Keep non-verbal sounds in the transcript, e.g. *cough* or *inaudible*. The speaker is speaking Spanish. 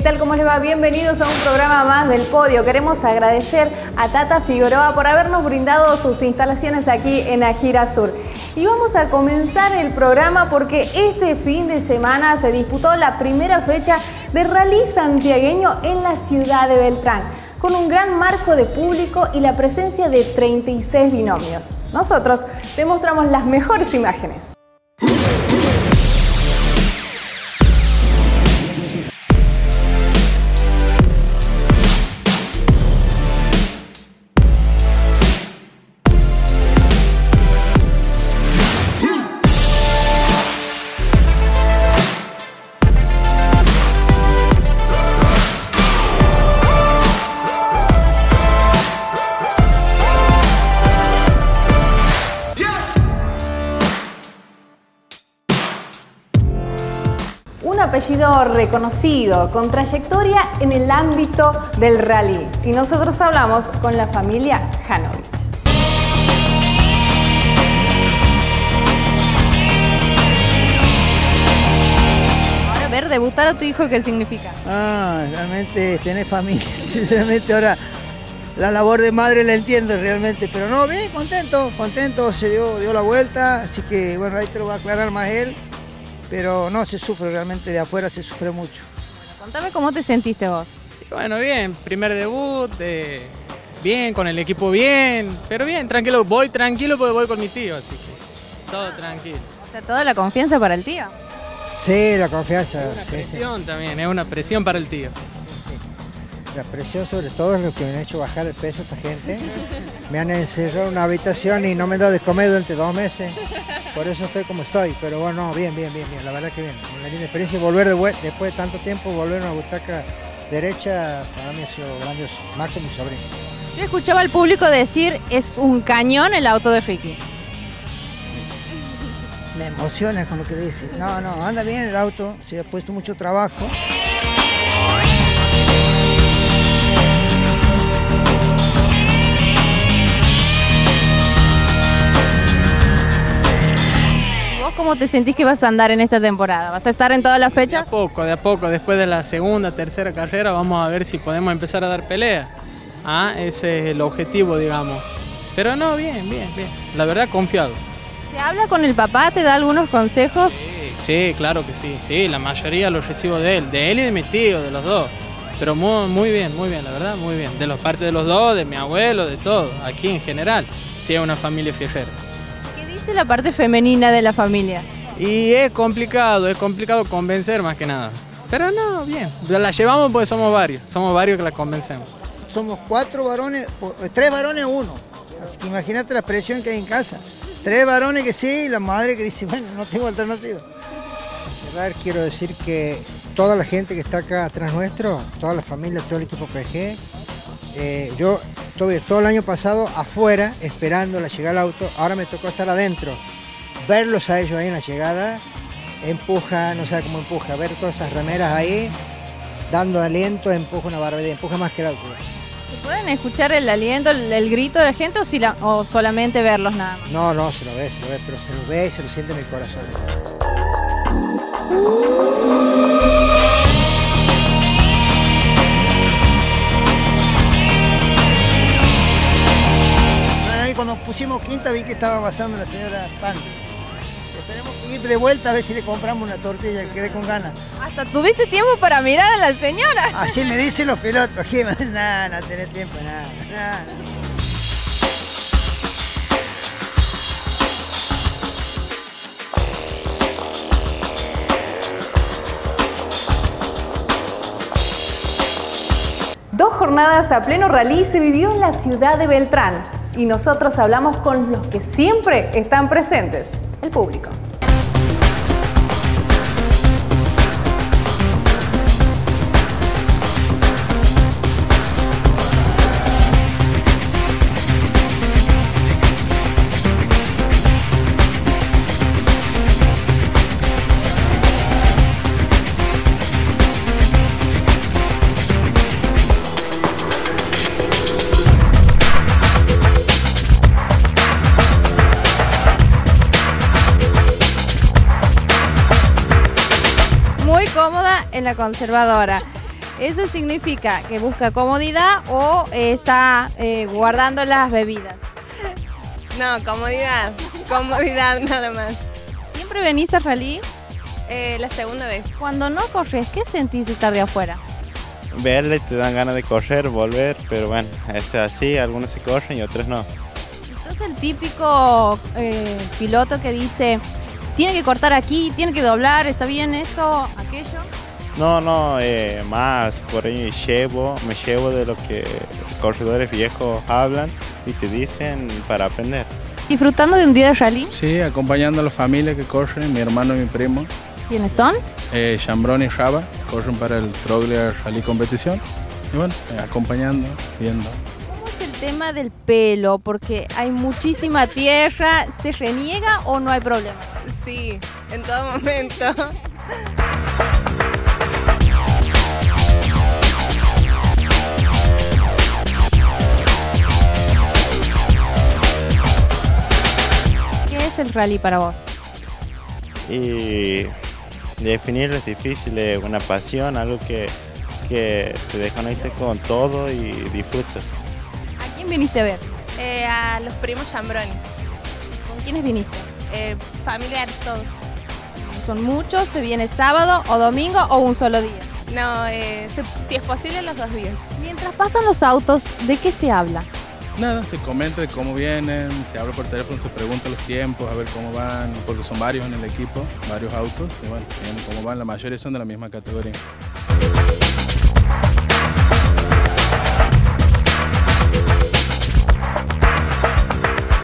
tal? ¿Cómo les va? Bienvenidos a un programa más del Podio. Queremos agradecer a Tata Figueroa por habernos brindado sus instalaciones aquí en Ajira Sur. Y vamos a comenzar el programa porque este fin de semana se disputó la primera fecha de rally santiagueño en la ciudad de Beltrán con un gran marco de público y la presencia de 36 binomios. Nosotros te mostramos las mejores imágenes. Apellido reconocido, con trayectoria en el ámbito del rally. Y nosotros hablamos con la familia Hanovich. Ahora, ver, debutar a tu hijo, ¿qué significa? Ah, realmente tener familia, *laughs* sinceramente ahora la labor de madre la entiendo realmente, pero no, bien, contento, contento, se dio, dio la vuelta, así que bueno, ahí te lo va a aclarar más él pero no se sufre realmente de afuera, se sufre mucho. contame cómo te sentiste vos. Bueno, bien, primer debut, eh, bien, con el equipo bien, pero bien, tranquilo, voy tranquilo porque voy con mi tío, así que todo tranquilo. O sea, toda la confianza para el tío. Sí, la confianza. Es una presión también, es una presión para el tío. La presión sobre todo es lo que me han hecho bajar de peso esta gente. *laughs* Me han encerrado en una habitación y no me he dado de comer durante dos meses. Por eso estoy como estoy. Pero bueno, bien, bien, bien, bien. La verdad que bien. Una linda experiencia volver después de tanto tiempo, volver a una butaca derecha, para mí ha sido grandioso. Más que mi sobrino. Yo escuchaba al público decir, es un cañón el auto de Ricky. Me emociona con lo que dice. No, no, anda bien el auto, se ha puesto mucho trabajo. Cómo te sentís que vas a andar en esta temporada? ¿Vas a estar en todas las fechas? De a poco, de a poco. Después de la segunda, tercera carrera vamos a ver si podemos empezar a dar pelea. Ah, ese es el objetivo, digamos. Pero no, bien, bien, bien. La verdad, confiado. ¿Se habla con el papá? ¿Te da algunos consejos? Sí, claro que sí. Sí, la mayoría los recibo de él. De él y de mi tío, de los dos. Pero muy, muy bien, muy bien, la verdad, muy bien. De los partes de los dos, de mi abuelo, de todo. Aquí en general. Sí, es una familia fierrera es la parte femenina de la familia? Y es complicado, es complicado convencer más que nada. Pero no, bien, la llevamos porque somos varios, somos varios que la convencemos. Somos cuatro varones, tres varones, uno. Así que imagínate la presión que hay en casa. Tres varones que sí, y la madre que dice, bueno, no tengo alternativa. quiero decir que toda la gente que está acá atrás nuestro, toda la familia, todo el equipo PG, eh, yo estuve todo el año pasado afuera esperando la llegada del auto, ahora me tocó estar adentro, verlos a ellos ahí en la llegada, empuja, no sé cómo empuja, ver todas esas remeras ahí, dando aliento, empuja una barbaridad, empuja más que el auto. ¿Se pueden escuchar el aliento, el, grito de la gente o, si o solamente verlos nada No, no, se lo ve, se lo ve, pero se lo ve y se lo siente en el corazón. Pusimos quinta vi que estaba pasando la señora Pan. Esperemos ir de vuelta a ver si le compramos una tortilla, que quede con ganas. Hasta tuviste tiempo para mirar a la señora. Así me *laughs* dicen los pilotos, que *laughs* nada, no tenés tiempo, nada, nada. Dos jornadas a pleno rally se vivió en la ciudad de Beltrán y nosotros hablamos con los que siempre están presentes, el público. En la conservadora. ¿Eso significa que busca comodidad o está eh, guardando las bebidas? No, comodidad. Comodidad nada más. ¿Siempre venís a rally? Eh, la segunda vez. Cuando no corres, ¿qué sentís estar de afuera? Verle te dan ganas de correr, volver, pero bueno, es así, algunos se corren y otros no. ¿Sos el típico eh, piloto que dice, tiene que cortar aquí, tiene que doblar, está bien esto, aquello? No, no, eh, más por ahí llevo, me llevo de lo que corredores viejos hablan y te dicen para aprender. ¿Disfrutando de un día de rally? Sí, acompañando a la familia que corren, mi hermano y mi primo. ¿Quiénes son? Eh, Chambrón y Raba corren para el Troglia Rally Competición. Y bueno, eh, acompañando, viendo. ¿Cómo es el tema del pelo? Porque hay muchísima tierra, ¿se reniega o no hay problema? Sí, en todo momento. ¿Qué es el rally para vos? Y definirlo es difícil, es una pasión, algo que, que te desconecte con todo y disfrutas. ¿A quién viniste a ver? Eh, a los primos Chambroni. ¿Con quiénes viniste? Eh, familiares todos. ¿Son muchos? ¿Se viene sábado o domingo o un solo día? No, eh, si, si es posible los dos días. Mientras pasan los autos, ¿de qué se habla? Nada, se comenta de cómo vienen, se habla por teléfono, se pregunta los tiempos, a ver cómo van, porque son varios en el equipo, varios autos, y bueno, cómo van, la mayoría son de la misma categoría.